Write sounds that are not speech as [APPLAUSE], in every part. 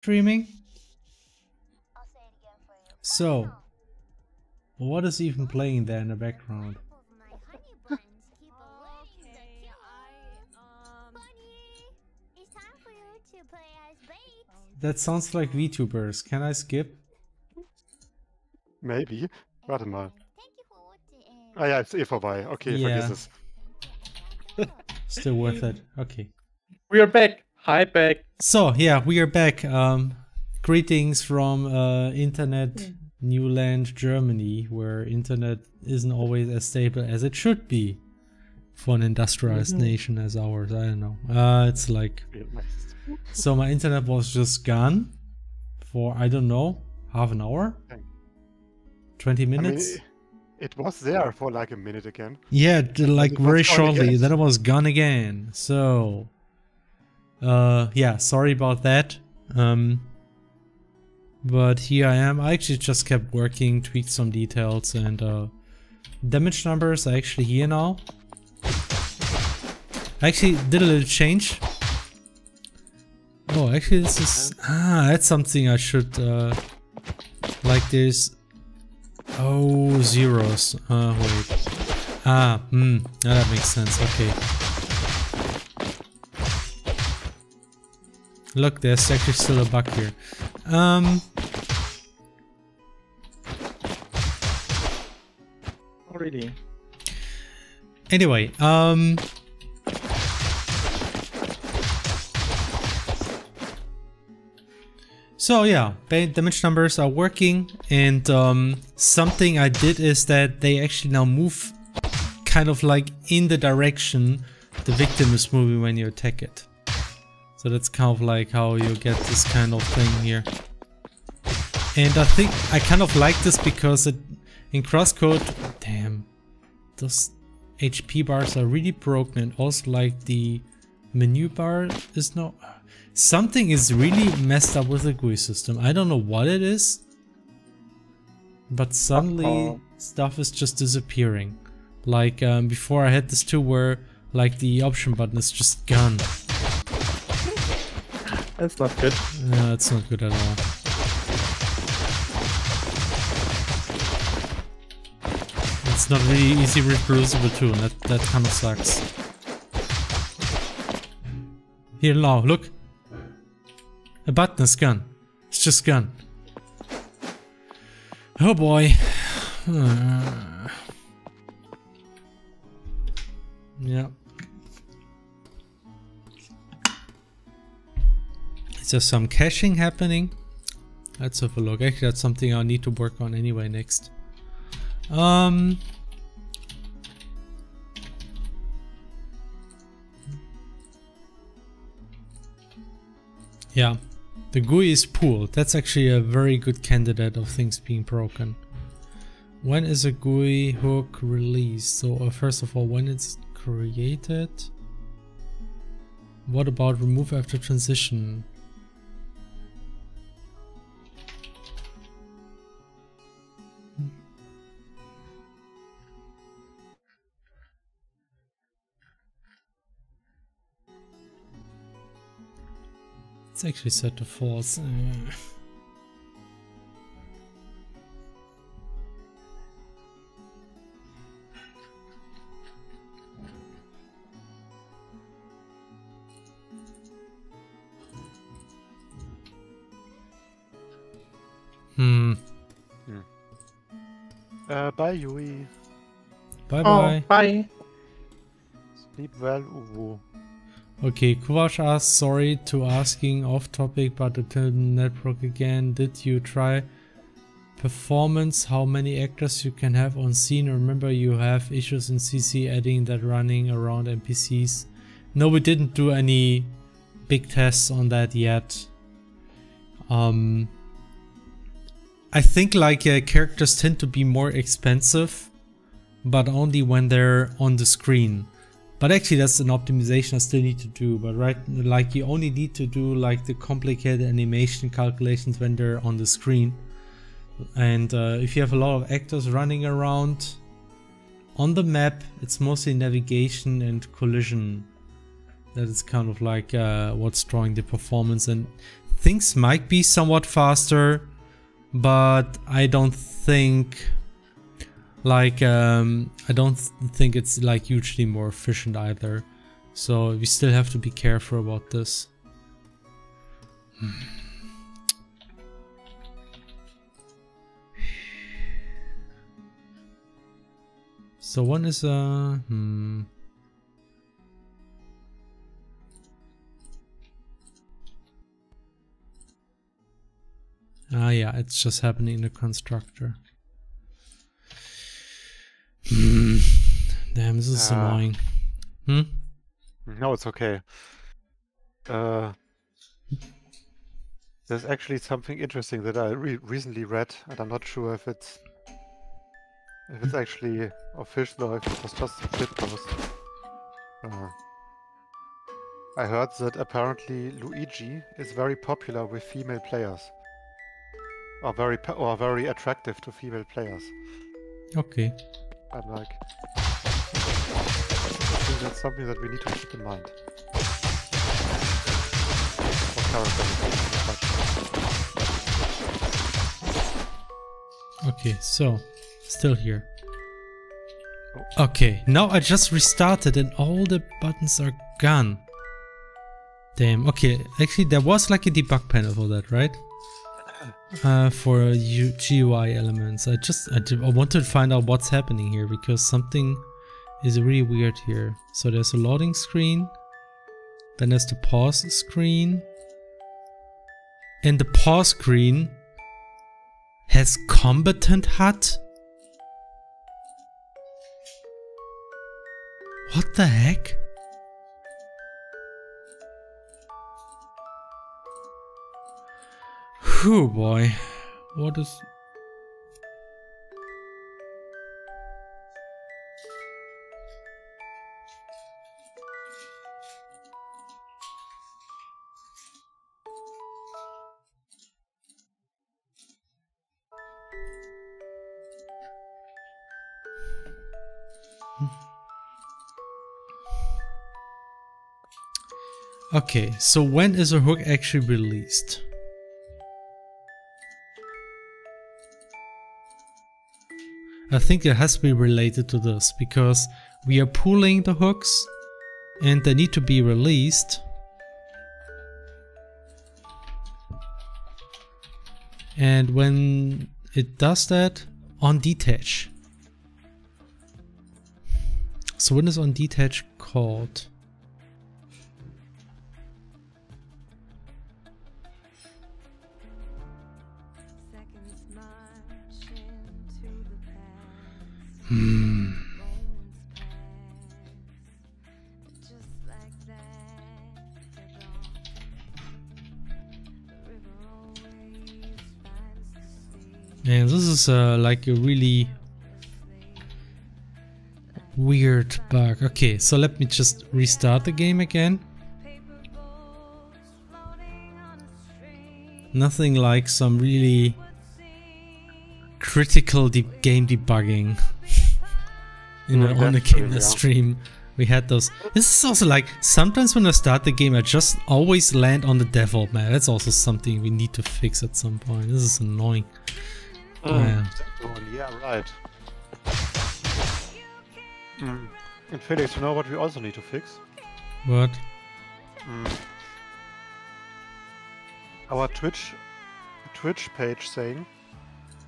streaming. So, what is even playing there in the background? That sounds like VTubers. Can I skip? Maybe. Warte mal. Ah ja, ist eh vorbei. Okay, Yeah. vergiss es. [LAUGHS] Still worth it. Okay. We are back. Hi, back. So yeah, we are back. Um, greetings from uh, internet new land Germany, where internet isn't always as stable as it should be for an industrialized nation as ours. I don't know. Uh, it's like so my internet was just gone for I don't know half an hour, Okay. twenty I mean, minutes. it- it was there for like a minute again. Yeah, like very shortly. Then it was gone again. So, uh, yeah, sorry about that. Um, but here I am. I actually just kept working, tweaked some details, and uh, damage numbers are actually here now. I actually did a little change. Oh, actually, this is ah, that's something I should uh, like. There's Oh, zeros. Uh, wait. Ah, hmm. Now that makes sense. Okay. Look, there's actually still a bug here. Um, really? anyway, um... So yeah, damage numbers are working and um, something I did is that they actually now move kind of like in the direction the victim is moving when you attack it. So that's kind of like how you get this kind of thing here. And I think I kind of like this because it, in crosscode, damn, those HP bars are really broken and also like the menu bar is not... Something is really messed up with the GUI system. I don't know what it is. But suddenly Uh-oh. stuff is just disappearing. Like um, before I had this too where like the option button is just gone. That's not good. No, it's not good at all. It's not really easy reproducible too, that, that kind of sucks. Here now, look. A button is gone. It's just gone. Oh boy. [SIGHS] Uh, yeah. Is there some caching happening? Let's have a look. Actually, that's something I'll need to work on anyway next. Um. Yeah, the GUI is pooled. That's actually a very good candidate of things being broken. When is a GUI hook released? So uh, first of all, when it's created. What about remove after transition? It's actually set to false. Uh, Hmm. Äh, bye, Yui. Bye Oh, bye. bye. Sleep well, Uwu. Okay, Kuvash asked, sorry to asking off topic, but the network again. Did you try performance? How many actors you can have on scene? Remember you have issues in CC adding that running around NPCs. No, we didn't do any big tests on that yet. Um, I think like uh, characters tend to be more expensive, but only when they're on the screen. But actually that's an optimization I still need to do. But right, like you only need to do like the complicated animation calculations when they're on the screen. And uh, if you have a lot of actors running around on the map, it's mostly navigation and collision. That is kind of like uh, what's drawing the performance. And things might be somewhat faster, but I don't think like um, I don't th think it's like hugely more efficient either. So we still have to be careful about this. So one is uh hmm. Ah yeah, it's just happening in the constructor. Hmm. Damn, this is Ah. annoying. Hmm? No, it's okay. Uh, there's actually something interesting that I re recently read, and I'm not sure if it's if it's actually official or if it was just a shit post. Uh, I heard that apparently Luigi is very popular with female players, or very or very attractive to female players. Okay. I'm like, I think that's something that we need to keep in mind. For character Okay, so still here. Oh. Okay, now I just restarted and all the buttons are gone. Damn, okay, actually there was like a debug panel for that, right? Uh, for U GUI elements. I just, I, ju- I wanted to find out what's happening here because something is really weird here. So there's a loading screen, then there's the pause screen, and the pause screen has combatant hut. What the heck? Whew boy. What is... Hmm. Okay, so when is a hook actually released? Think it has to be related to this because we are pooling the hooks and they need to be released. And when it does that, on detach. So when is on detach called? Uh, like a really weird bug. Okay, so let me just restart the game again. Paper boats floating on a stream. Nothing like some really critical de game debugging [LAUGHS] in Yeah, on the that's true, game yeah. stream. We had those. This is also like sometimes when I start the game, I just always land on the default map. That's also something we need to fix at some point. This is annoying. Yeah. Oh, yeah, right. Mm. And Felix, you know what we also need to fix? What? Mm. Our Twitch Twitch page saying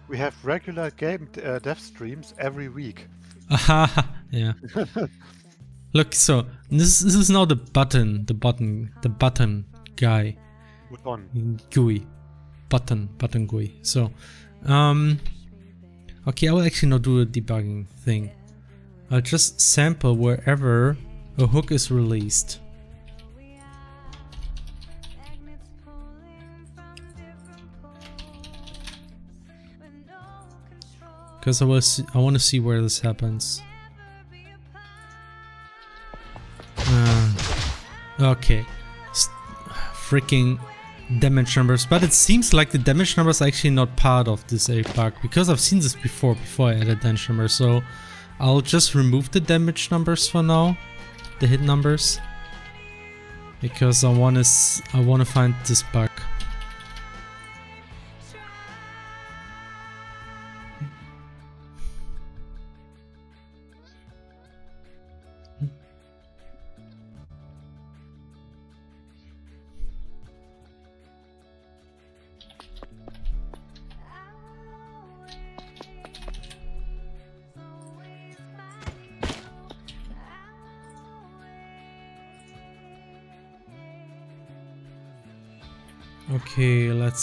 we have regular game uh, dev streams every week. Aha, [LAUGHS] yeah. [LAUGHS] Look, so this this is now the button, the button, the button guy, one. GUI, button, button GUI. So, um, okay, I will actually not do a debugging thing. I'll just sample wherever a hook is released. Because I see, I want to see where this happens. Uh, okay. S freaking damage numbers. But it seems like the damage numbers are actually not part of this A bug because I've seen this before, before I added damage numbers. So I'll just remove the damage numbers for now, the hit numbers. Because I want to I want to find this bug.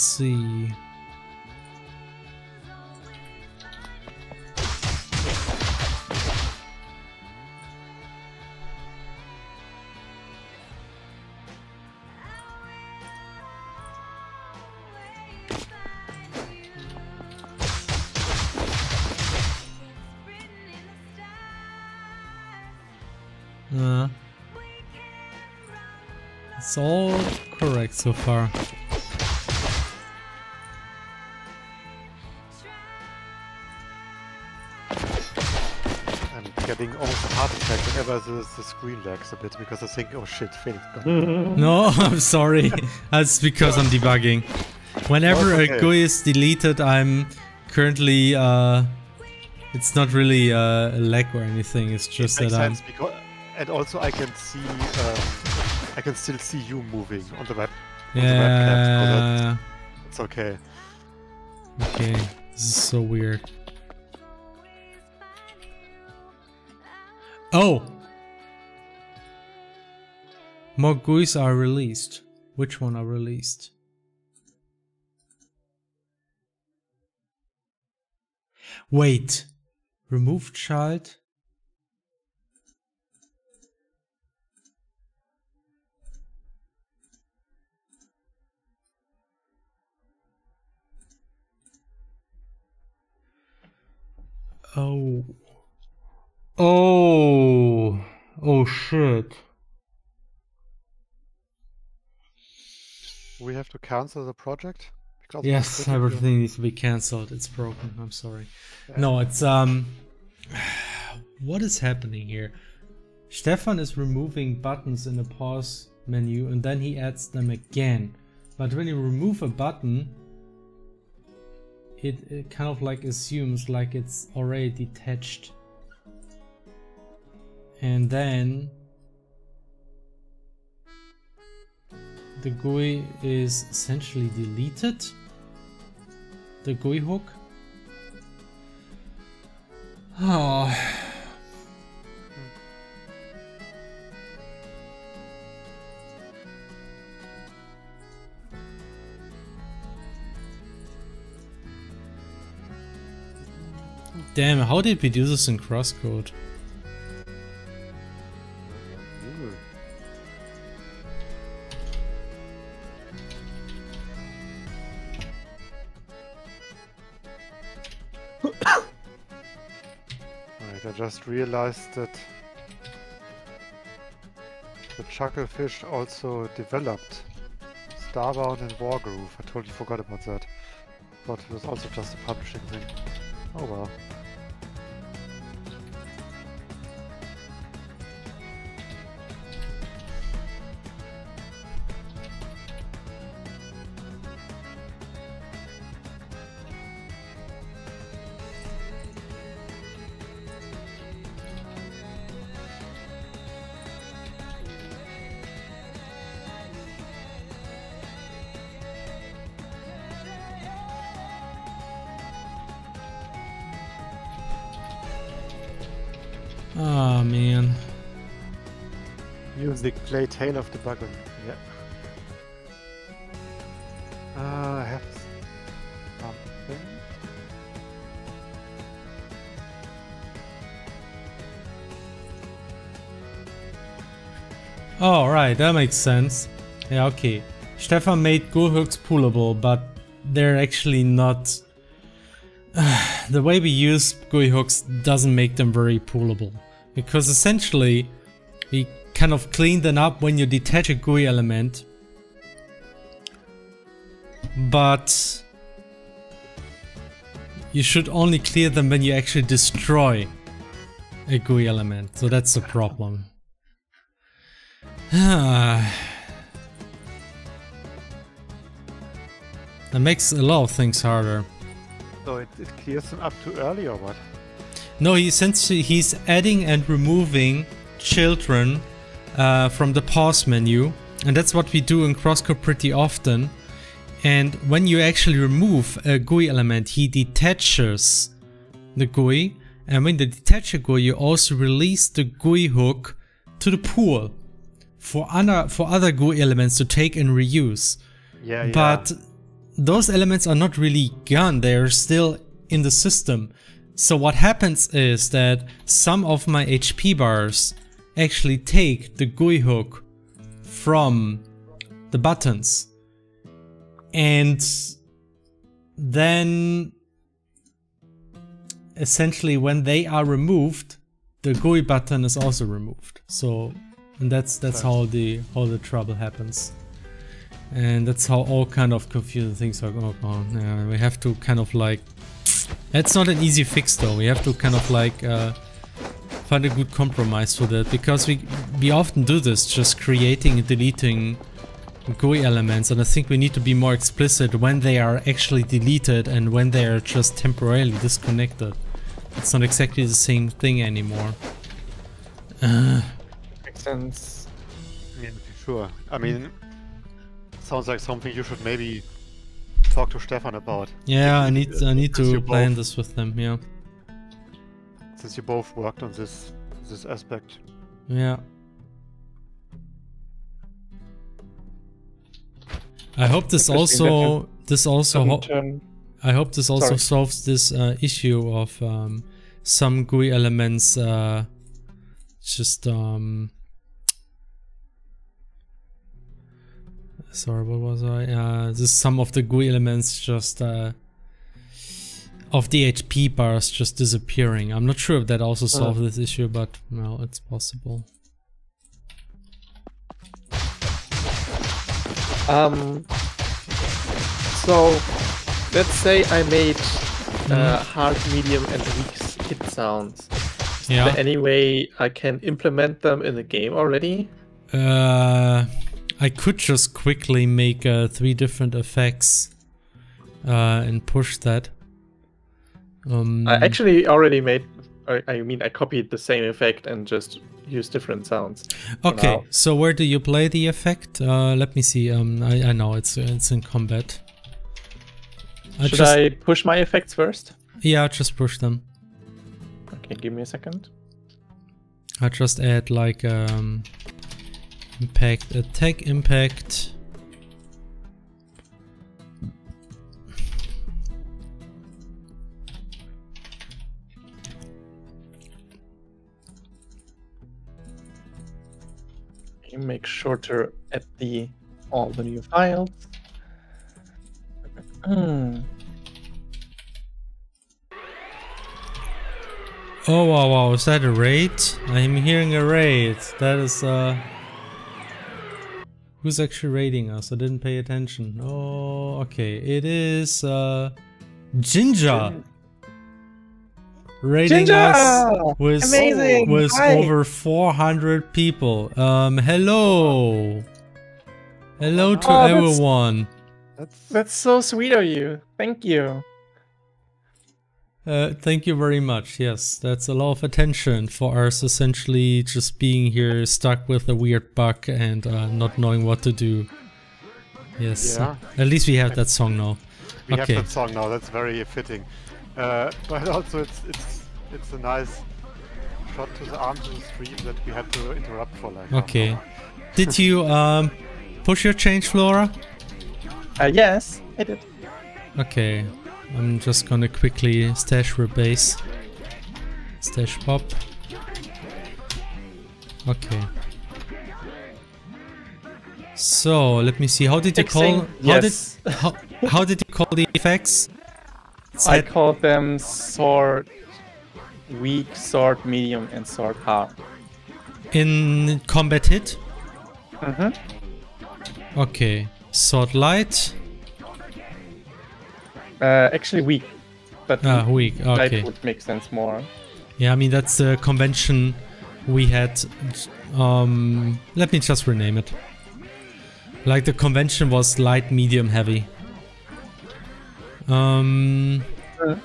See. Uh, it's all correct so far. Almost a heart attack whenever the, the screen lags a bit because I think, oh shit, Phoenix gone. [LAUGHS] No, I'm sorry. That's because I'm debugging. Whenever No, a. GUI is deleted, I'm currently, uh, it's not really uh, a lag or anything. It's just Makes that I'm, sense because, and also I can see, um, I can still see you moving on the web. on the webcam, so yeah, It's okay. okay. This is so weird. Oh! More GUIs are released. Which one are released? Wait. Remove child? Oh. Oh. Oh shit. We have to cancel the project? Because Yes, everything needs to be cancelled. It's broken. I'm sorry. No, it's um [SIGHS] what is happening here? Stefan is removing buttons in the pause menu and then he adds them again. But when you remove a button, it, it kind of like assumes like it's already detached. And then the GUI is essentially deleted. The GUI hook. Oh. Damn, how did we do this in crosscode? Just realized that the Chucklefish also developed Starbound and Wargroove. I totally forgot about that. But it was also just a publishing thing. Oh well. Play Tale of the Bugger. Yeah. Uh, I have something. Oh, right, that makes sense. Yeah, okay. Stefan made GUI hooks poolable, but they're actually not... [SIGHS] the way we use GUI hooks doesn't make them very poolable. Because essentially, we kind of clean them up when you detach a GUI element. But... You should only clear them when you actually destroy a GUI element. So that's the problem. [SIGHS] that makes a lot of things harder. So it, it clears them up too early or what? No, he essentially he's adding and removing children uh, from the pause menu, and that's what we do in Crosscode pretty often. And when you actually remove a GUI element, he detaches the GUI, and when you detach a GUI, you also release the GUI hook to the pool for other for other GUI elements to take and reuse. Yeah, yeah. but those elements are not really gone they're still in the system so what happens is that some of my hp bars actually take the GUI hook from the buttons. And then essentially when they are removed the GUI button is also removed. So and that's that's how the how the trouble happens. And that's how all kind of confusing things are going on. Yeah, we have to kind of like... that's not an easy fix though, we have to kind of like uh, find a good compromise for that because we, we often do this, just creating and deleting GUI elements and I think we need to be more explicit when they are actually deleted and when they are just temporarily disconnected. It's not exactly the same thing anymore. Uh, Makes sense. Yeah, sure. I mean, sounds like something you should maybe talk to Stefan about. yeah, I need I need to plan both- this with them, yeah. Since you both worked on this this aspect. Yeah. I hope this also this also ho- turn- I hope this also Sorry. solves this uh, issue of um, some GUI elements uh, just um sorry what was I uh this some of the GUI elements just uh of the HP bars just disappearing. I'm not sure if that also solves this issue, but well, it's possible. Um. So, let's say I made uh, hard, medium, and weak hit sounds. Is Yeah. there any way I can implement them in the game already? Uh, I could just quickly make uh, three different effects uh, and push that. Um, I actually already made. I, mean, I copied the same effect and just used different sounds. okay, now. so where do you play the effect? Uh, let me see. Um, I, I know it's it's in combat. I Should just, I push my effects first? Yeah, just push them. Okay, give me a second. I just add like um, impact, attack impact. Okay, make sure to add the all the new files. Hmm. Oh wow wow, is that a raid? I'm hearing a raid. That is uh Who's actually raiding us? I didn't pay attention. Oh okay. It is uh Ginger raiding Ginger! us with Amazing! with Hi! over 400 people. Um hello. Hello to Oh, that's- everyone. That's That's so sweet of you. Thank you. Uh, thank you very much. Yes, that's a lot of attention for us essentially just being here stuck with a weird bug and uh, not knowing what to do. Yes, Yeah. at least we have that song now. we Okay. have that song now. That's very fitting. Uh, but also, it's it's it's a nice shot to the arm to the stream that we had to interrupt for like. Okay. Did you um, push your change, Flora? Uh, yes, I did. Okay, I'm just gonna quickly stash rebase. Stash pop. Okay. So let me see. How did you call? Fixing? How Yes. did how, how did you call the effects? I call them sword weak, sword medium, and sword hard. in combat hit. Mm-hmm. Okay. Sword light. Uh, actually weak, but Ah, weak. light Okay. would make sense more. Yeah, I mean that's the convention we had. Um, let me just rename it. Like the convention was light, medium, heavy. Um, Uh.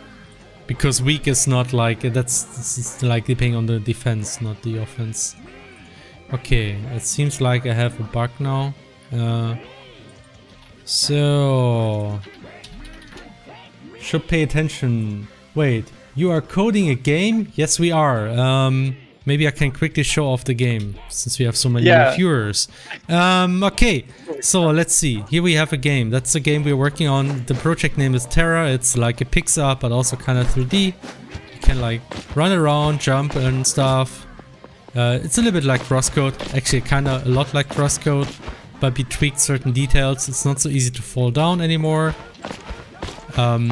because weak is not like that's, that's like depending on the defense, not the offense. Okay, it seems like I have a bug now. Uh, so should pay attention. Wait, you are coding a game? Yes, we are. Um, maybe I can quickly show off the game since we have so many Yeah. viewers. Um, okay, So let's see. Here we have a game. That's the game we're working on. The project name is Terra. It's like a Pixar, but also kind of 3D. You can like run around, jump and stuff. Uh, it's a little bit like Crosscode. Actually, kind of a lot like Crosscode, but we tweaked certain details. It's not so easy to fall down anymore. Um,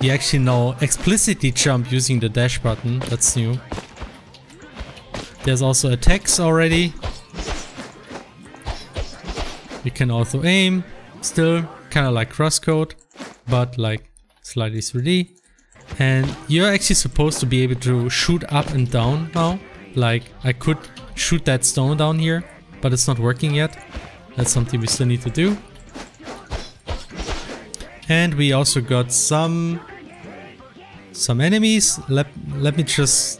you actually now explicitly jump using the dash button. That's new. There's also attacks already. You can also aim, still kind of like crosscode, but like slightly 3D. And you're actually supposed to be able to shoot up and down now. Like I could shoot that stone down here, but it's not working yet. That's something we still need to do. And we also got some some enemies. Let let me just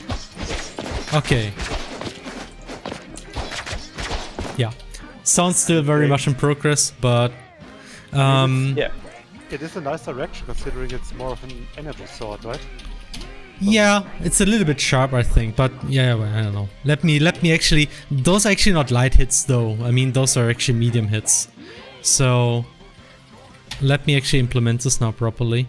Okay. Yeah. Sounds still very much in progress, but um Yeah. It is a nice direction considering it's more of an energy sword, right? Yeah, it's a little bit sharp, I think, but yeah, well, I don't know. Let me let me actually. Those are actually not light hits, though. I mean, those are actually medium hits. So let me actually implement this now properly.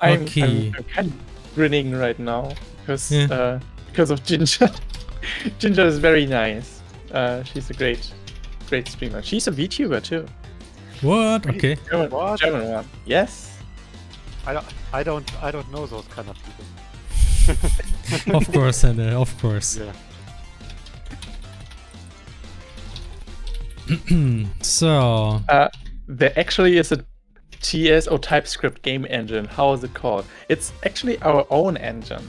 I'm, Okay. I'm, I'm kind of grinning right now because Yeah. uh, because of Ginger. [LAUGHS] Ginger is very nice. Uh, she's a great, great streamer. She's a VTuber too. What? Okay. German, What? German one. Yes. I don't, I don't, I don't know those kind of people. [LAUGHS] of course, Anna, of course. Yeah. [CLEARS THROAT] So, Uh, there actually is a TS or TypeScript game engine. How is it called? It's actually our own engine.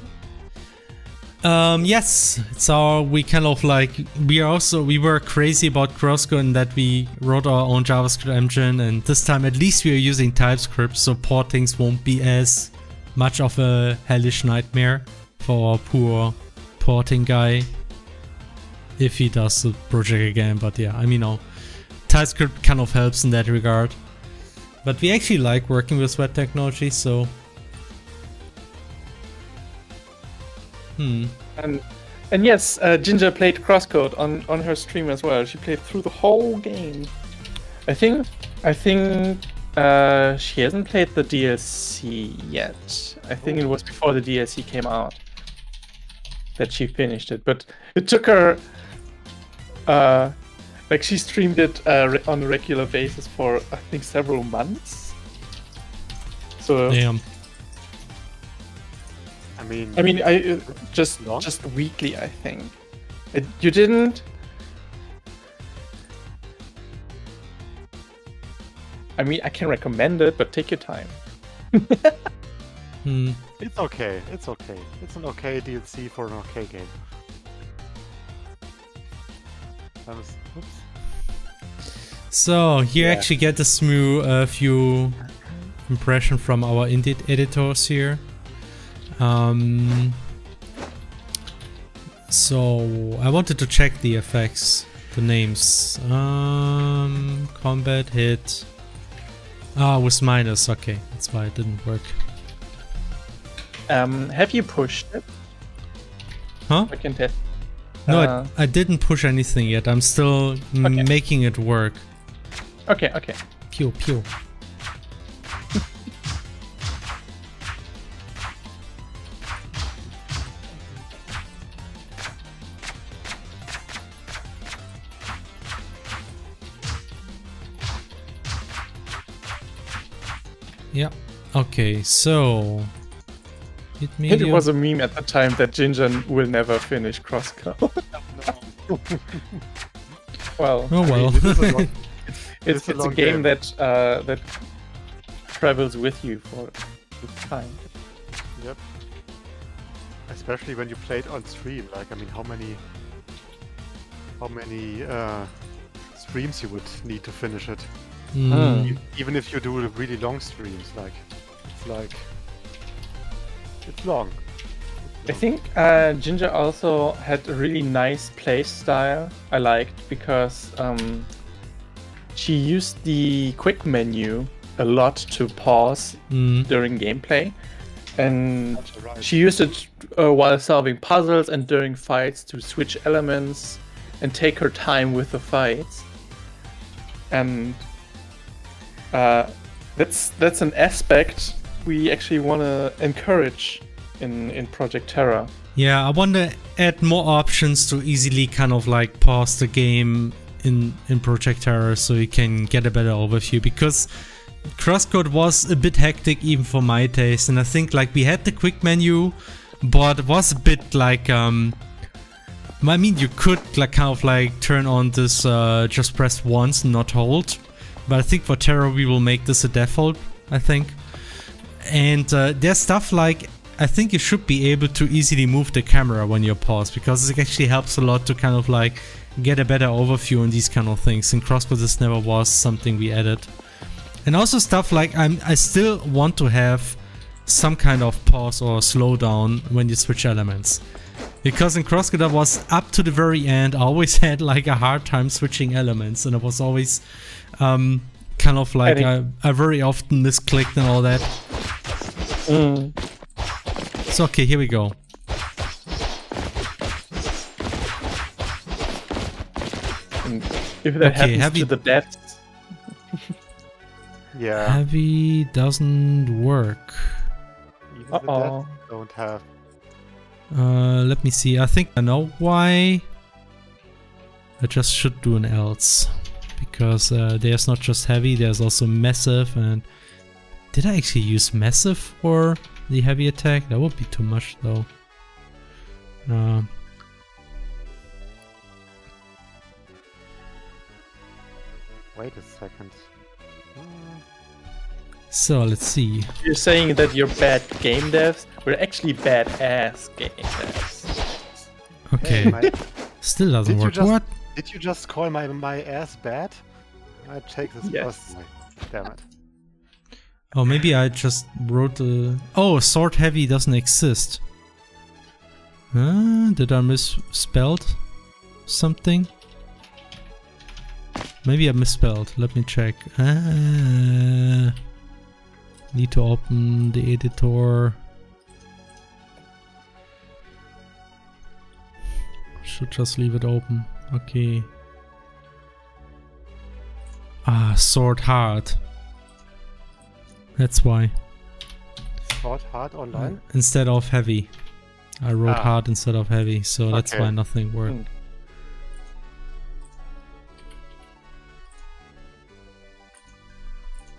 Um, yes, our, we kind of like, we are also, we were crazy about Crosscode in that we wrote our own JavaScript engine and this time at least we are using TypeScript so portings won't be as much of a hellish nightmare for our poor porting guy if he does the project again, but yeah, I mean, no, TypeScript kind of helps in that regard. But we actually like working with web technology, so... Hmm. And and yes, uh, Ginger played Crosscode on on her stream as well. She played through the whole game. I think I think uh, she hasn't played the DLC yet. I think it was before the DLC came out that she finished it. But it took her uh, like she streamed it uh, on a regular basis for I think several months. So Damn. I mean, I mean, I uh, just Long? just weekly. I think it, you didn't. I mean, I can recommend it, but take your time. [LAUGHS] Hmm. it's okay. It's okay. It's an okay DLC for an okay game. That was, oops. So here Yeah. actually get a smooth uh, few impression from our indie editors here. Um, so I wanted to check the effects, the names. Um, combat hit. Ah, with minus. Okay, that's why it didn't work. Um, have you pushed it? Huh? I can test. No, Uh, I, I didn't push anything yet. I'm still Okay. making it work. Okay, okay. Pew pew. [LAUGHS] yeah. Okay, so hit It was a meme at the time that Ginger will never finish Crosscode. [LAUGHS] well, oh I mean, well. a long- [LAUGHS] it's, it's a it's a long game game. that uh, that travels with you for time. Yep. Especially when you play it on stream. Like, I mean, how many, how many uh, streams you would need to finish it? Mm. Even if you do really long streams, like, it's like, it's long. It's I think uh, Ginger also had a really nice play style I liked because um, she used the quick menu a lot to pause Mm. during gameplay, and right. she used it uh, while solving puzzles and during fights to switch elements and take her time with the fights. And uh, that's that's an aspect we actually want to encourage in in Project Terra. Yeah, I want to add more options to easily kind of like pause the game in in Project Terra so you can get a better overview because Crosscode was a bit hectic even for my taste and I think like we had the quick menu but it was a bit like um I mean you could like kind of like turn on this uh, just press once not hold but I think for Terra we will make this a default I think and uh, there's stuff like I think you should be able to easily move the camera when you pause because it actually helps a lot to kind of like get a better overview on these kind of things. And Crossbow this never was something we added. And also stuff like I'm I still want to have some kind of pause or slowdown when you switch elements. Because in CrossCode I was up to the very end, I always [LAUGHS] had like a hard time switching elements and I was always um, kind of like I, I very often misclicked and all that. So okay, here we go. If that Okay, happens have to the deaths, [LAUGHS] Yeah. Heavy doesn't work. Even Uh-oh. don't have. Uh, let me see. I think I know why. I just should do an else. Because uh, there's not just heavy, there's also massive and... Did I actually use massive for the heavy attack? That would be too much though. Uh, Wait a second. So let's see. you're saying that you're bad game devs. We're actually badass game devs. Okay, Hey, still doesn't Did work. just- What? did you just call my my ass bad? I take this Yes. personally. Damn it. Oh, maybe I just wrote the... Oh, sword heavy doesn't exist. Uh, did I misspelled something? Maybe I misspelled. Let me check. Uh, need to open the editor. Should just leave it open. Okay. Ah, sword hard. That's why. Short hard online. Instead of heavy. I wrote Ah. hard instead of heavy, so that's why nothing worked.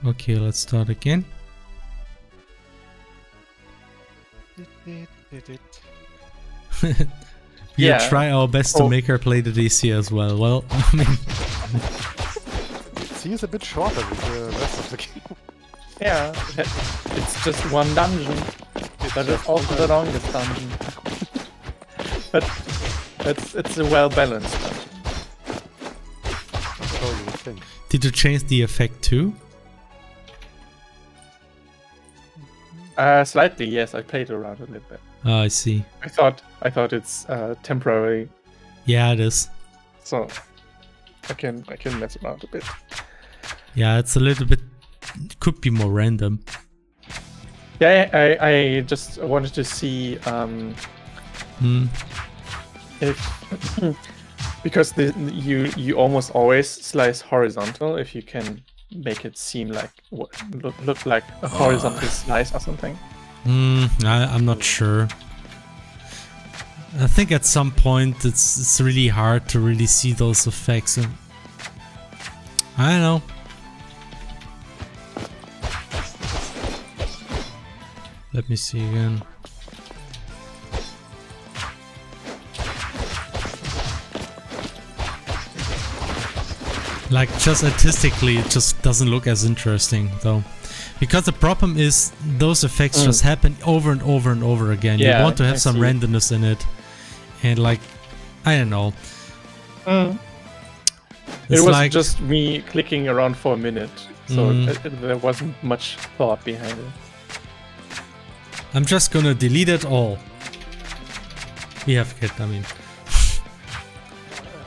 Hmm. Okay, let's start again. [LAUGHS] We'll Yeah. try our best to Oh. make her play the DC as well. Well, [LAUGHS] I mean, [LAUGHS] C is a bit shorter than the rest of the game. Yeah, it's just one dungeon, but it's also the longest dungeon. but it's it's a well balanced dungeon. So you would think. did you change the effect too? Uh, slightly, yes. I played around a little bit. Oh, I see. I thought I thought it's uh, temporary, Yeah, it is. so I can I can mess around a bit. Yeah, it's a little bit. Could be more random. Yeah, I I just wanted to see um, Hmm. if [LAUGHS] because the, you you almost always slice horizontal if you can make it seem like what look, look like a horizontal slice or something. Hmm. I, I'm not sure. I think at some point it's it's really hard to really see those effects. And I don't know. Let me see again. Like just artistically, it just doesn't look as interesting though. Because the problem is those effects Mm. just happen over and over and over again. Yeah, you want to have some randomness in it. And like I don't know. Mm. It was like just me clicking around for a minute, so Mm. it- it- there wasn't much thought behind it. I'm just gonna delete it all. We have kid, I mean.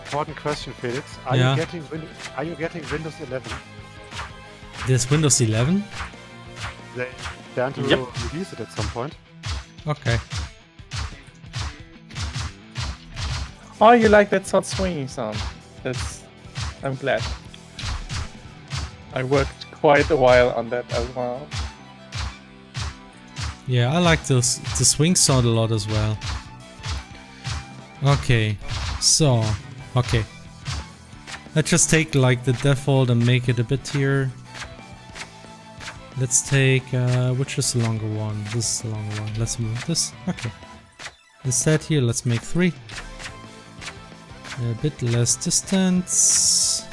Important question, Felix. Are Yeah. you getting Win- Are you getting Windows 11? There's Windows 11? They plan to Yep. release it at some point. Okay. Oh, you like that sort of swinging sound? That's. I'm glad. I worked quite a while on that as well. Yeah, I like this the swing sound a lot as well. Okay, so okay. Let's just take like the default and make it a bit here. Let's take uh, which is the longer one? This is the longer one. Let's move this. Okay. Instead here, let's make three. A bit less distance.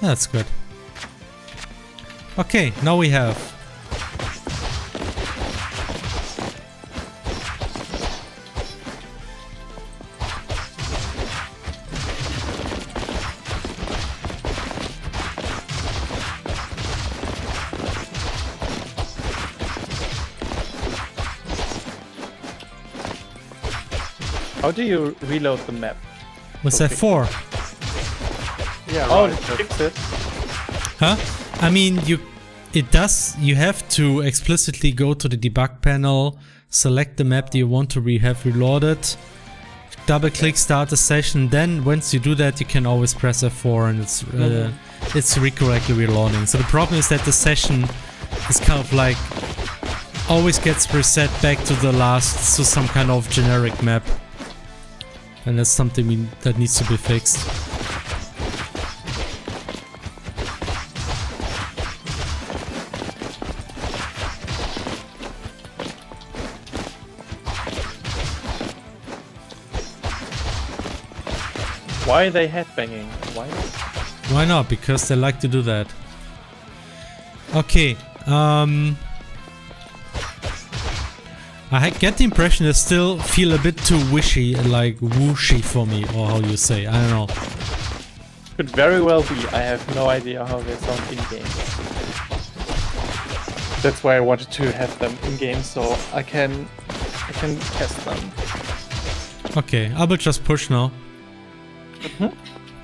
That's good. Okay, now we have How do you reload the map? what's that for? Yeah, Oh, right. to fix it. Huh? I mean, you it does you have to explicitly go to the debug panel, select the map that you want to re have reloaded, double click start the session, then once you do that you can always press F4 and it's uh, it's correctly reloading. So the problem is that the session is kind of like always gets reset back to the last to some kind of generic map. And that's something we, that needs to be fixed. Why are they headbanging? Why? Why not? Because they like to do that. Okay. Um. I get the impression they still feel a bit too wishy, like whooshy for me, or how you say. I don't know. Could very well be. I have no idea how they sound in game. That's why I wanted to have them in game so I can I can test them. Okay, I will just push now.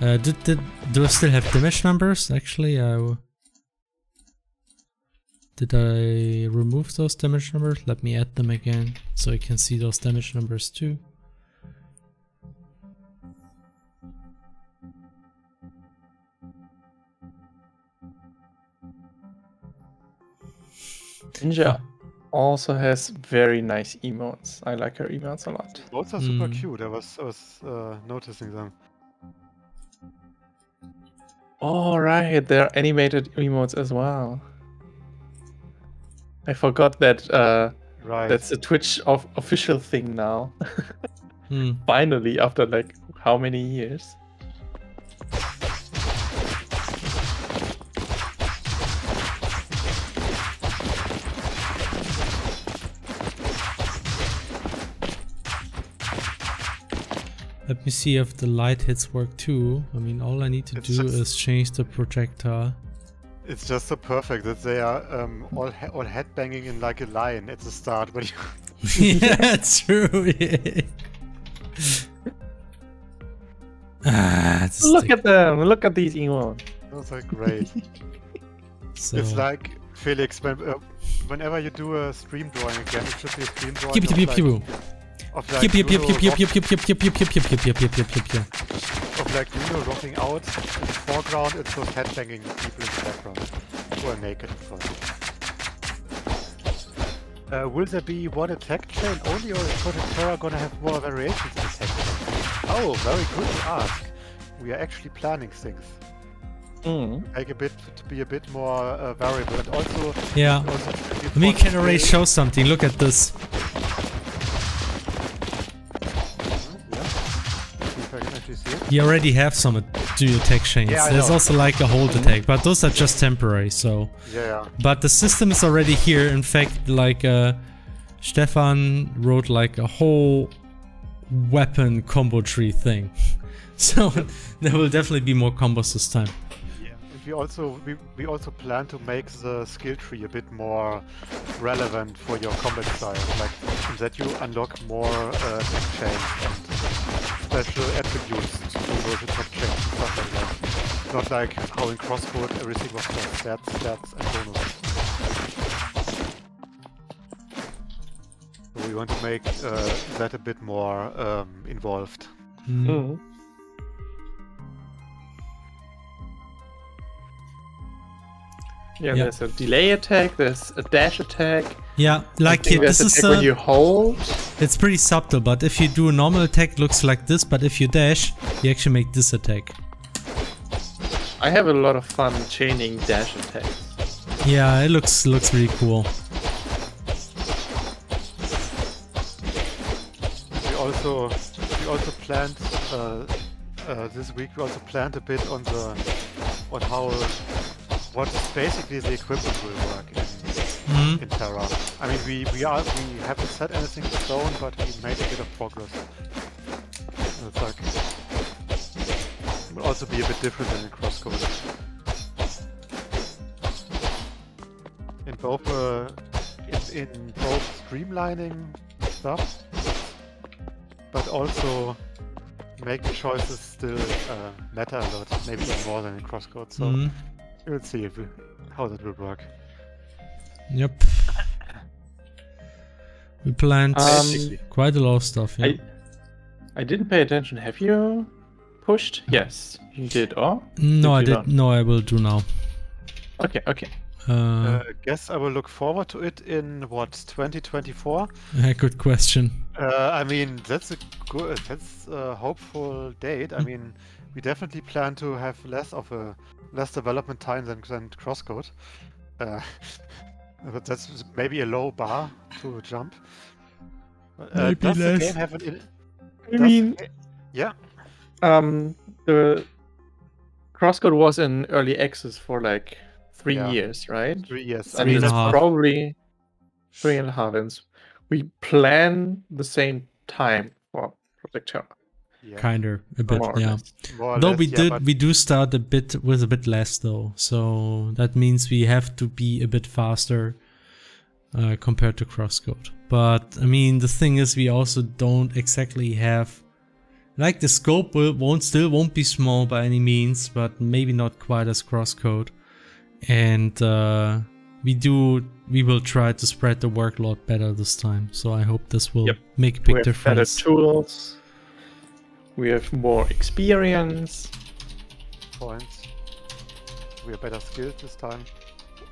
Uh, did, did do I still have damage numbers? Actually, I did I remove those damage numbers? Let me add them again so I can see those damage numbers too. Ninja also has very nice emotes. I like her emotes a lot. Both are super Mm. cute. I was, I was uh, noticing them. All right, they're animated emotes as well. I forgot that uh, Right. that's a Twitch of official thing now. [LAUGHS] Hmm. Finally, after like how many years? Let me see if the light hits work too. I mean, all I need to It's do is change the projectile. It's just so perfect that they are um, all he- all headbanging in like a line at the start. But [LAUGHS] [LAUGHS] yeah, it's true. ah, Look stick- at them! Look at these emotes. those are great. [LAUGHS] so. It's like Felix. When, uh, whenever you do a stream drawing again, it should be a stream drawing Yip, of, yip, yip, like, yip, of like yip, yip, yip, Bruno yip, yip, rock- yip, yip, yip, yip, yip, yip, yip, yip, yip, yip, yip, yip. of like Bruno rocking out in the foreground. It's those headbanging people in the background who are naked in front. Uh, will there be one attack chain only, or is Project Terra gonna have more variations in attack chain? Oh, very good to ask. We are actually planning things. Mm. Make a bit to be a bit more uh, variable, and also Yeah. also to be We can already show something. Look at this. Actually see it. You already have some do attack chains. Yeah, There's also like a hold attack, but those are just temporary. So, Yeah, yeah. but the system is already here. In fact, like uh, Stefan wrote like a whole weapon combo tree thing. [LAUGHS] So [LAUGHS] there will definitely be more combos this time. Yeah. And we also we, we also plan to make the skill tree a bit more relevant for your combat style, like that you unlock more uh, chains special attributes to those attack chains and stuff like that. Not like how in Crosscode everything was just stats, stats, and bonuses. So we want to make uh, that a bit more um, involved. Mm. Mm. Yeah, Yeah. there's a delay attack, there's a dash attack. Yeah, like I it, this is attack when uh, you hold. it's pretty subtle, but if you do a normal attack, it looks like this. But if you dash, you actually make this attack. I have a lot of fun chaining dash attacks. Yeah, it looks looks really cool. We also we also planned uh, uh, this week. We also planned a bit on the on how what basically the equipment will work in, Mhm. in Terra. I mean, we we are we haven't set anything in stone, but we made a bit of progress. And It's like will also be a bit different than in Crosscode. In both uh, in, in both streamlining stuff, but also making choices still uh, matter a lot, maybe even more than in Crosscode. So Mhm. We'll see if we, how that will work. Yep. [LAUGHS] We planned Um, quite a lot of stuff. Yeah. I I didn't pay attention. Have you pushed? Yes, you did. Oh, no, I did. not? No, I will do now. okay, okay. Uh, Uh, guess I will look forward to it in what 2024. [LAUGHS] good question. Uh, I mean, that's a good, that's a hopeful date. I mean, we definitely plan to have less of a less development time than than Crosscode. Uh, [LAUGHS] but that's maybe a low bar to jump. Uh, Maybe does the less. game have an? I mean, the yeah. um, the Crosscode was in early access for like three Yeah. years, right? Three years. I And mean, and a it's that's half. probably three and a half. And we plan the same time for Project Terra. Yeah, Kinda a bit. more Yeah. Though less, we yeah, did, we do start a bit with a bit less though, so that means we have to be a bit faster uh, compared to Crosscode. But I mean, the thing is, we also don't exactly have like the scope will, won't still won't be small by any means, but maybe not quite as Crosscode. And uh, we do we will try to spread the workload better this time. So I hope this will Yep. make a we big have better difference. tools. We have more experience. points. We are better skilled this time.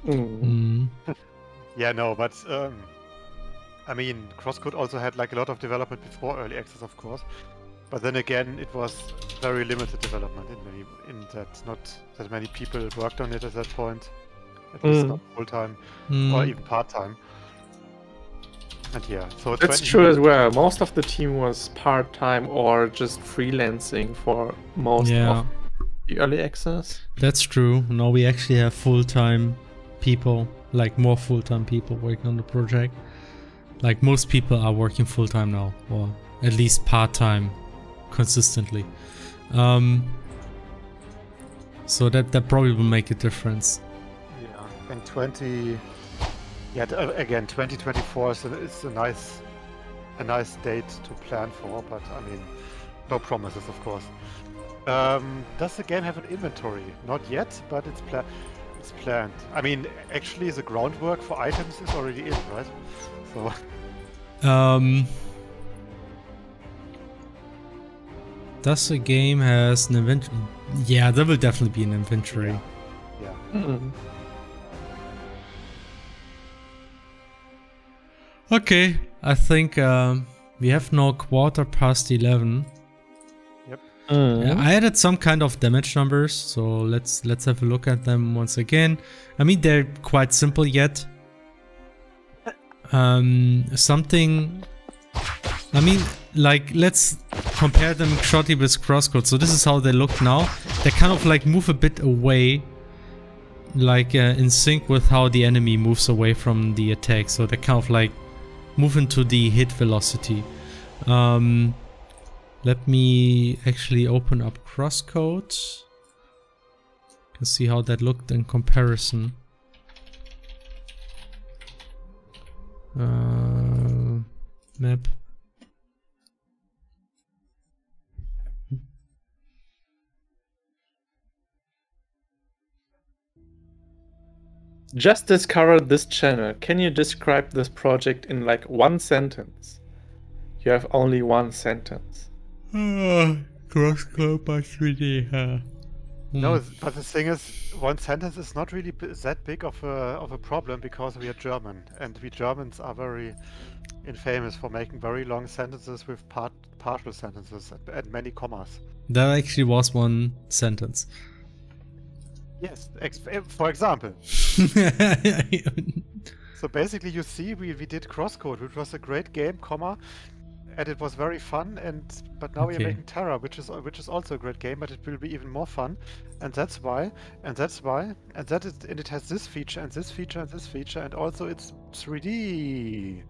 Mm. Mm. [LAUGHS] Yeah, no, but um, I mean, Crosscode also had like a lot of development before early access, of course. But then again, it was very limited development in many, in that not that many people worked on it at that point, at least Mm. not full time Mm. or even part time. And yeah, so That's true as well. Most of the team was part time or just freelancing for most Yeah. of the early access. That's true. Now we actually have full-time people, like more full-time people working on the project. Like most people are working full-time now, or at least part-time, consistently. Um, so that that probably will make a difference. Yeah, and 20. Yeah, t- uh, again, 2024 is a, is a nice, a nice date to plan for, but I mean, no promises, of course. Um, does the game have an inventory? Not yet, but it's pla- it's planned. I mean, actually, the groundwork for items is already in, right? So [LAUGHS] Um, does the game has an inventory? Yeah, there will definitely be an inventory. yeah, Mm. Okay, I think um, we have now quarter past eleven. Mm. Yeah, I added some kind of damage numbers, so let's let's have a look at them once again. I mean, they're quite simple yet. Um, something. I mean, like let's compare them shortly with crosscode. So this is how they look now. They kind of like move a bit away, like uh, in sync with how the enemy moves away from the attack. So they kind of like move into the hit velocity. Um, let me actually open up crosscode. Can see how that looked in comparison. Uh, map. Just discovered this channel. Can you describe this project in like one sentence? You have only one sentence. crosscode by 3D. Uh, No, hmm. but the thing is, one sentence is not really that big of a of a problem because we are German, and we Germans are very infamous for making very long sentences with part partial sentences and, and many commas. That actually was one sentence. Yes, ex- eh, for example. [LAUGHS] So basically, you see, we, we did Crosscode, which was a great game, comma, and it was very fun. And but now we're making Terra, which is which is also a great game, but it will be even more fun. And that's why, and that's why, and that is, and it has this feature and this feature and this feature, and also it's 3D,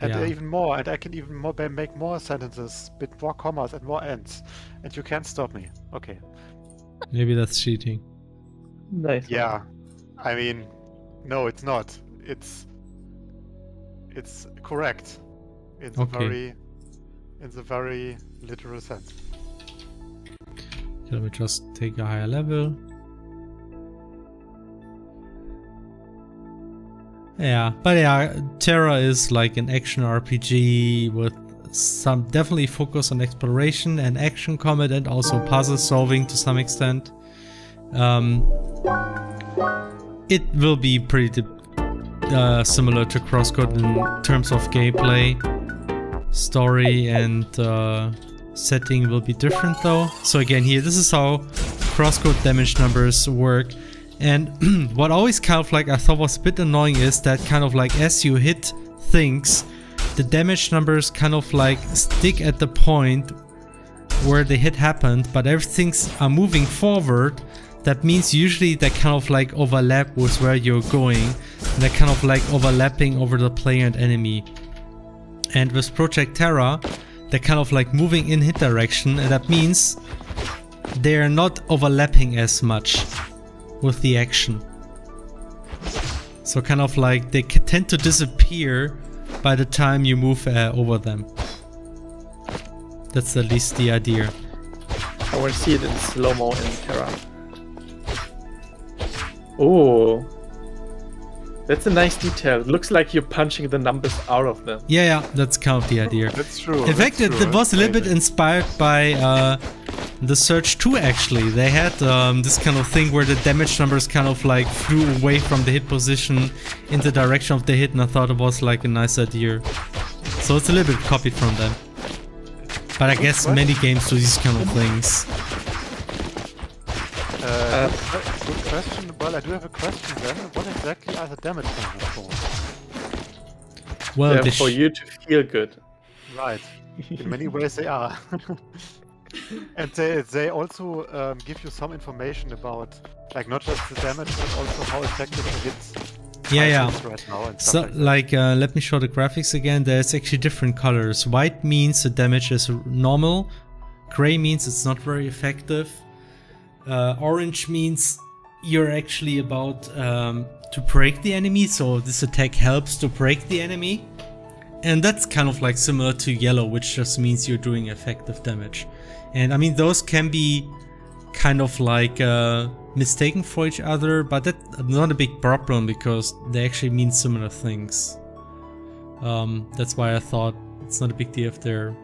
and Yeah. even more. And I can even more make more sentences, with more commas and more ends, and you can't stop me. Okay. Maybe that's cheating. Nice. Yeah, I mean, no, it's not. It's it's correct in the Okay. very in the very literal sense. Let me just take a higher level. Yeah, but yeah, Terra is like an action RPG with some definitely focus on exploration and action combat and also puzzle solving to some extent. Um, it will be pretty uh, similar to Crosscode in terms of gameplay, story, and uh, setting will be different though. So again here, this is how crosscode damage numbers work. And [CLEARS THROAT] what always kind of like I thought was a bit annoying is that kind of like as you hit things, the damage numbers kind of like stick at the point where the hit happened, but everything's are moving forward. That means usually they kind of like overlap with where you're going. And they're kind of like overlapping over the player and enemy. And with Project Terra, they're kind of like moving in hit direction and that means they're not overlapping as much with the action. So kind of like they tend to disappear by the time you move uh, over them. That's at least the idea. I to see it in slow-mo in Terra. Oh. That's a nice detail. It looks like you're punching the numbers out of them. Yeah, yeah, that's kind of the idea. That's true. In fact, it, it was a little bit inspired by uh, the Surge 2 actually. They had um, this kind of thing where the damage numbers kind of like flew away from the hit position in the direction of the hit and I thought it was like a nice idea. So it's a little bit copied from them. But I guess What? many games do these kind of things. Uh, good good question. Well, I do have a question then. What exactly are the damage numbers for? Well, They're for you to feel good. Right. In many ways they are. [LAUGHS] and they, they also um, give you some information about, like, not just the damage, but also how effective the hits Yeah, yeah. right So, like like, uh, let me show the graphics again. There's actually different colors. White means the damage is normal. Gray means it's not very effective. Uh, orange means you're actually about um, to break the enemy. So this attack helps to break the enemy. And that's kind of like similar to yellow, which just means you're doing effective damage. And I mean, those can be kind of like uh, mistaken for each other, but that's not a big problem because they actually mean similar things. Um, that's why I thought it's not a big deal if they're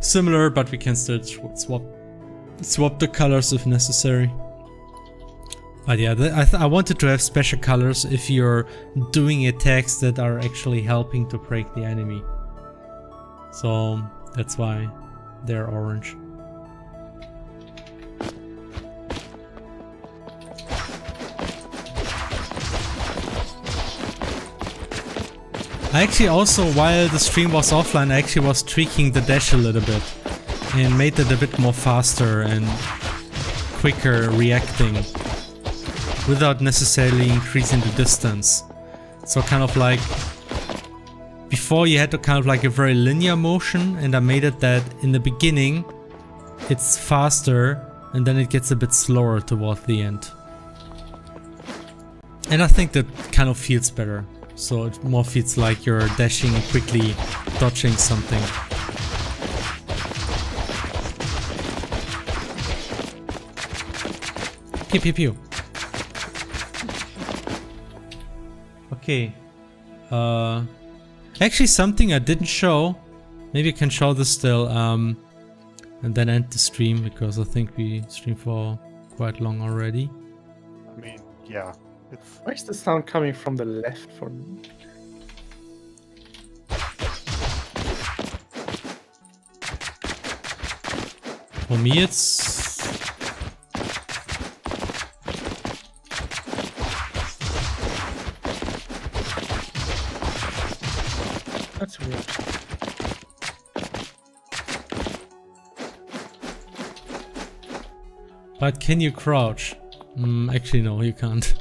similar, but we can still sw- swap swap the colors if necessary. But yeah, I, I wanted to have special colors if you're doing attacks that are actually helping to break the enemy. So that's why they're orange. I actually also, while the stream was offline, I actually was tweaking the dash a little bit. And made it a bit more faster and quicker reacting without necessarily increasing the distance. So kind of like before you had to kind of like a very linear motion and I made it that in the beginning it's faster and then it gets a bit slower toward the end. And I think that kind of feels better. So it more feels like you're dashing quickly dodging something. Pew pew pew. Okay. Uh, actually something I didn't show. Maybe I can show this still. Um, and then end the stream because I think we streamed for quite long already. I mean, yeah, it's Why is the sound coming from the left for me? For me it's... But can you crouch? Mm, actually no, you can't.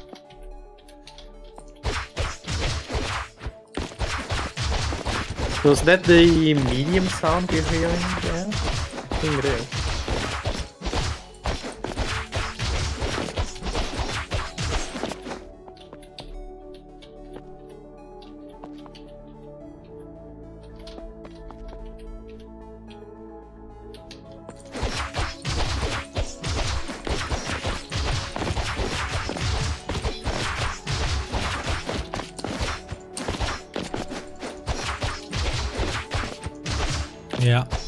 Was that the medium sound you're hearing? I think it is.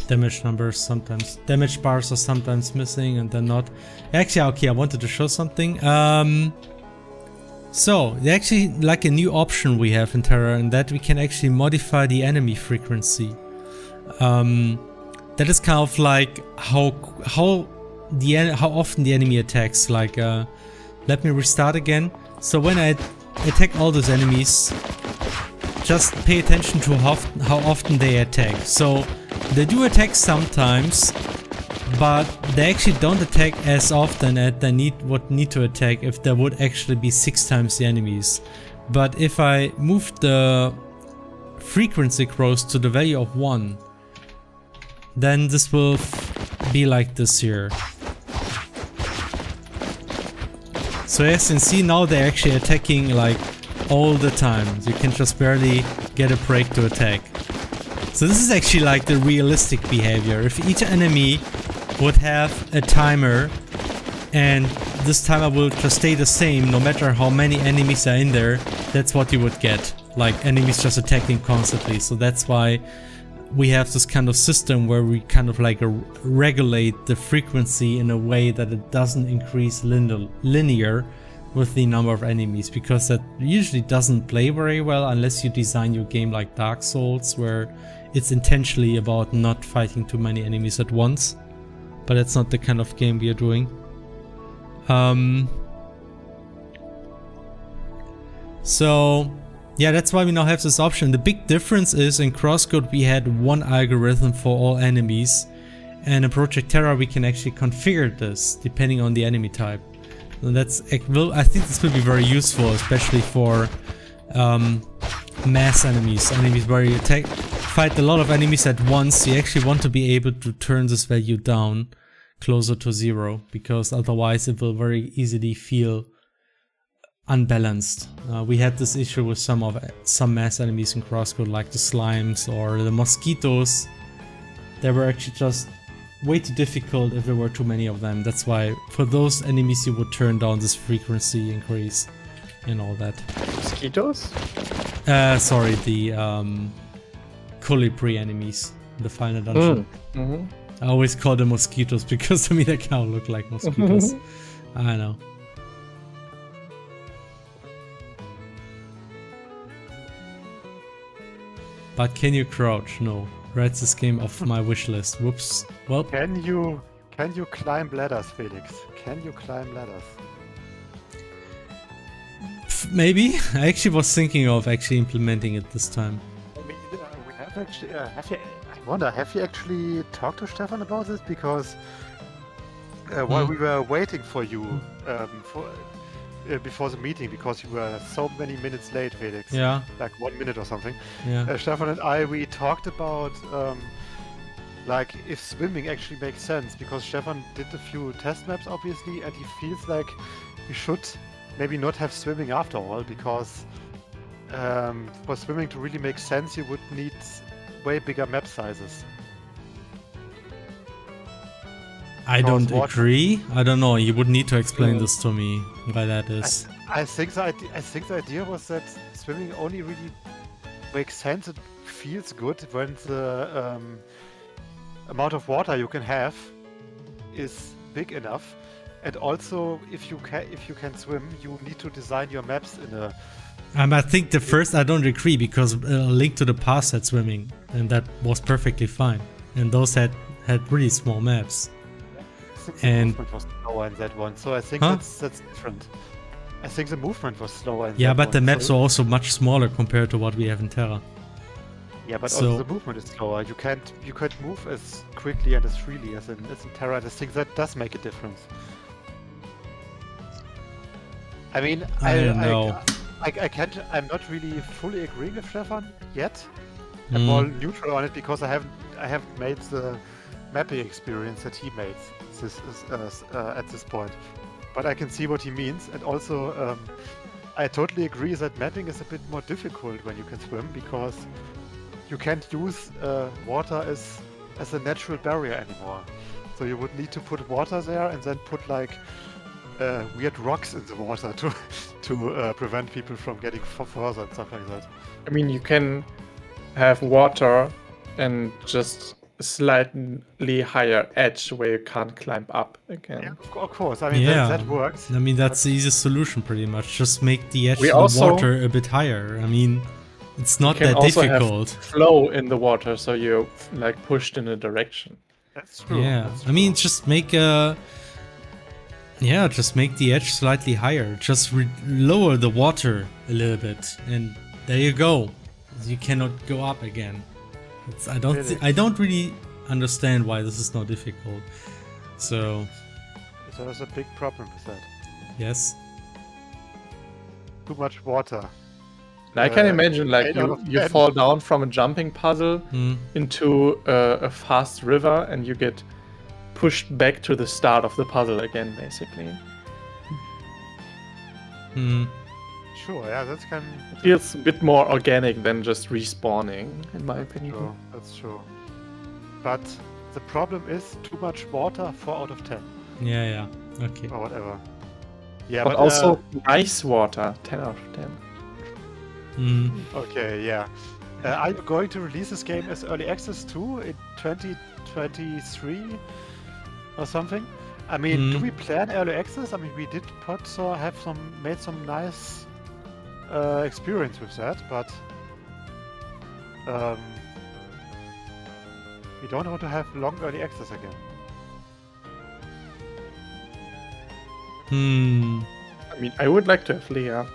Damage numbers sometimes. Damage bars are sometimes missing and then not. Actually, okay, I wanted to show something. Um, so, actually like a new option we have in Terra and that we can actually modify the enemy frequency. Um, that is kind of like how how the how often the enemy attacks. Like, uh, let me restart again. So when I attack all those enemies, just pay attention to how, how often they attack. So they do attack sometimes, but they actually don't attack as often as they need would need to attack if there would actually be six times the enemies. But if I move the frequency growth to the value of one, then this will be like this here. So as you can see now they're actually attacking like all the time. You can just barely get a break to attack. So this is actually like the realistic behavior. If each enemy would have a timer and this timer will just stay the same no matter how many enemies are in there, that's what you would get. Like enemies just attacking constantly. So that's why we have this kind of system where we kind of like regulate the frequency in a way that it doesn't increase linear, linear with the number of enemies because that usually doesn't play very well unless you design your game like Dark Souls where it's intentionally about not fighting too many enemies at once but that's not the kind of game we are doing. Um so yeah that's why we now have this option. The big difference is in crosscode we had one algorithm for all enemies and in Project Terra we can actually configure this depending on the enemy type. And that's I think this will be very useful, especially for um, mass enemies, enemies where you attack, fight a lot of enemies at once. You actually want to be able to turn this value down closer to zero, because otherwise it will very easily feel unbalanced. Uh, we had this issue with some of some mass enemies in Crosscode, like the slimes or the mosquitoes. They were actually just way too difficult if there were too many of them. That's why for those enemies you would turn down this frequency increase and all that. Mosquitoes? Uh, sorry, the um, colibri enemies, the final dungeon. Mm-hmm. I always call them mosquitoes [LAUGHS] because to me they kind of look like mosquitoes. [LAUGHS] I know. But can you crouch? No. Writes this game off my wish list. Whoops. Well, Can you can you climb ladders, Felix? Can you climb ladders? F- Maybe. I actually was thinking of actually implementing it this time. I mean, uh, we have actually. Uh, have you, wonder, have you actually talked to Stefan about this? Because uh, while Hmm. we were waiting for you um, for uh, before the meeting, because you were so many minutes late, Felix, Yeah, like one minute or something. yeah. Uh, Stefan and I, we talked about um, like if swimming actually makes sense because Stefan did a few test maps, obviously, and he feels like he should maybe not have swimming after all because um, for swimming to really make sense, you would need way bigger map sizes. I Because don't what- agree. I don't know. You would need to explain Yeah. this to me why that is. I think the idea, I think the idea was that swimming only really makes sense. It feels good when the um, amount of water you can have is big enough, and also if you can if you can swim, you need to design your maps in a Um, I think the first I don't agree because uh, Link to the Past had swimming, and that was perfectly fine. And those had had really small maps. And- movement was slower in that one, so I think Huh? that's that's different. I think the movement was slower. In Yeah, but the maps so- are also much smaller compared to what we have in Terra. Yeah, but So- also the movement is slower. You can't you can't move as quickly and as freely as in as in Terra. I think that does make a difference. I mean, I I, don't know. I, I can't. I'm not really fully agreeing with Stefan yet. Mm. I'm more neutral on it because I haven't I haven't made the mapping experience that he made this is, uh, uh, at this point. But I can see what he means, and also um, I totally agree that mapping is a bit more difficult when you can swim because you can't use uh, water as as a natural barrier anymore. So you would need to put water there and then put like uh, weird rocks in the water to [LAUGHS] to uh, prevent people from getting f- further and stuff like that. I mean, you can have water and just slightly higher edge where you can't climb up again. Yeah, of, course. I mean Yeah. that, that works. I mean, that's the easiest solution, pretty much. Just make the edge We of the also- water a bit higher. I mean, it's not You can that also have difficult. flow in the water, so you're like pushed in a direction. That's true. Yeah, that's I mean, just make a. Yeah, just make the edge slightly higher. Just re- lower the water a little bit, and there you go. You cannot go up again. It's, I don't. thi- Really? I don't really understand why this is not difficult. So there's a big problem with that. yes, Too much water. And I can Uh, imagine like you, you fall down from a jumping puzzle Hmm. into a, a fast river and you get pushed back to the start of the puzzle again, basically. Hmm. Sure, yeah, that's kind It feels a bit more organic than just respawning, in my opinion. true. That's true. But the problem is too much water. Four out of ten, yeah, yeah. Okay. or whatever. Yeah, But, but, also uh, nice water, 10 out of 10. Hmm. okay, yeah. Uh, are you going to release this game as early access too in 2023 or something? I mean, do Mm. we plan early access? I mean, we did put so have some made some nice uh, experience with that, but um, we don't want to have long early access again. Hmm. I mean, I would like to have Lea. Yeah,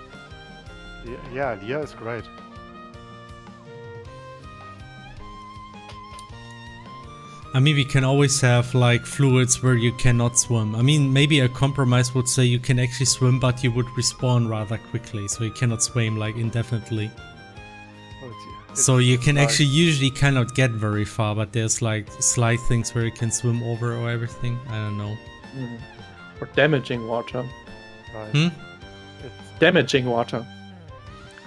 yeah Lea is great. I mean, we can always have like fluids where you cannot swim. I mean, maybe a compromise would say you can actually swim, but you would respawn rather quickly, so you cannot swim like indefinitely. Oh, So you can actually usually cannot get very far, but there's like slight things where you can swim over or everything. I don't know. Mm. Or damaging water. right. Hmm? It's- Damaging water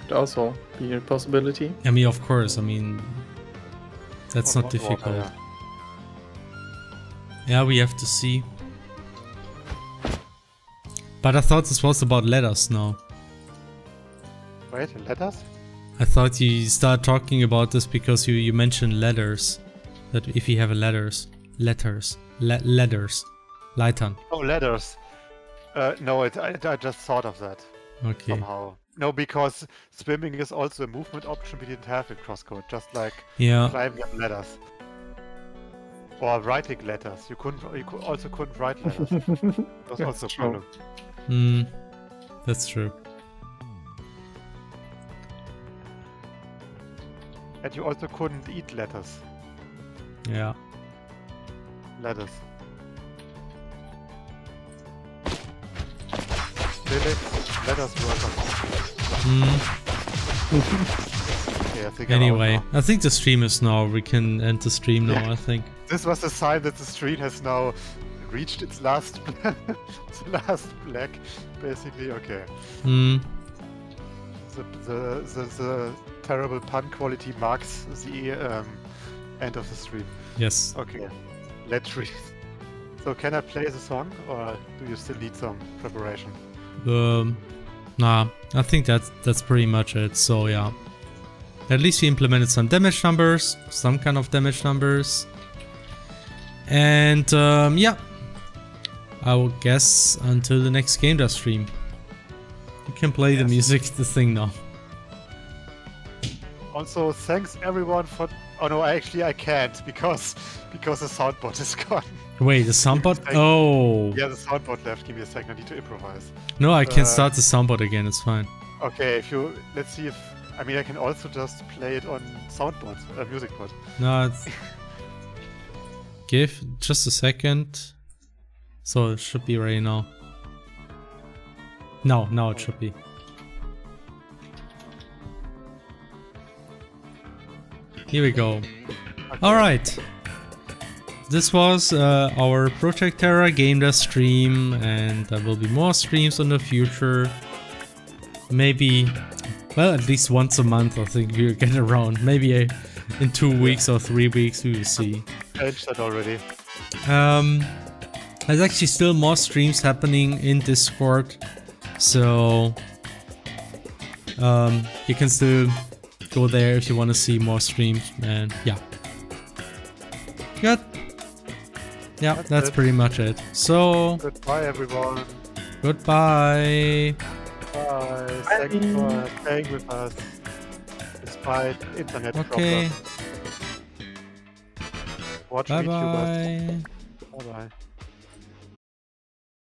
could also be a possibility. I mean, of course. I mean, that's or not hot water, difficult. yeah. Yeah, we have to see. But I thought this was about letters now. Wait, letters? I thought you start talking about this because you, you mentioned letters. That if you have a letters. Letters. Le- letters. Leitern. Oh, letters. Uh, no, it, I, I just thought of that Okay. somehow. No, because swimming is also a movement option we didn't have in Crosscode, just like Yeah. climbing up ladders. Or writing letters. You couldn't. You cou- also couldn't write letters. [LAUGHS] That was That's also a true. problem. Hmm. That's true. And you also couldn't eat letters. Yeah. Let us. Felix, let us work Mm. Okay, [LAUGHS] I think I'm Anyway, now. I think the stream is now. We can end the stream now. Yeah. I think. This was a sign that the screen has now reached its last [LAUGHS] its last black, basically. Okay. Mm. The, the, the, the terrible pun quality marks the um, end of the stream. Yes. Okay. Let's read. So can I play the song or do you still need some preparation? Um. Nah. I think that's that's pretty much it. So yeah. At least we implemented some damage numbers, some kind of damage numbers. And um, yeah, I will guess until the next game does stream. You can play the music, [LAUGHS] the thing now. Also, thanks everyone for. Oh no, actually I can't because because the soundboard [LAUGHS] is gone. Wait, the soundboard? Oh. yeah, the soundboard left. Give me a second. I need to improvise. No, I can Uh, start the soundboard again, it's fine. Okay, if you let's see if I mean I can also just play it on soundboard, uh, music board. No, it's... [LAUGHS] Give just a second. So it should be ready now. No, now it should be. Here we go. Alright. This was uh, our Project Terra Game Dev stream and there will be more streams in the future. Maybe, well at least once a month I think we'll get around. Maybe uh, in two weeks or three weeks we will see. Changed that already. Um, there's actually still more streams happening in Discord, so um, you can still go there if you want to see more streams. And yeah, good. Yeah, That's that's pretty much it. So Goodbye everyone. goodbye. Bye. Thanks for staying with us despite internet Okay. problems. Watch Bye bye. Bye bye.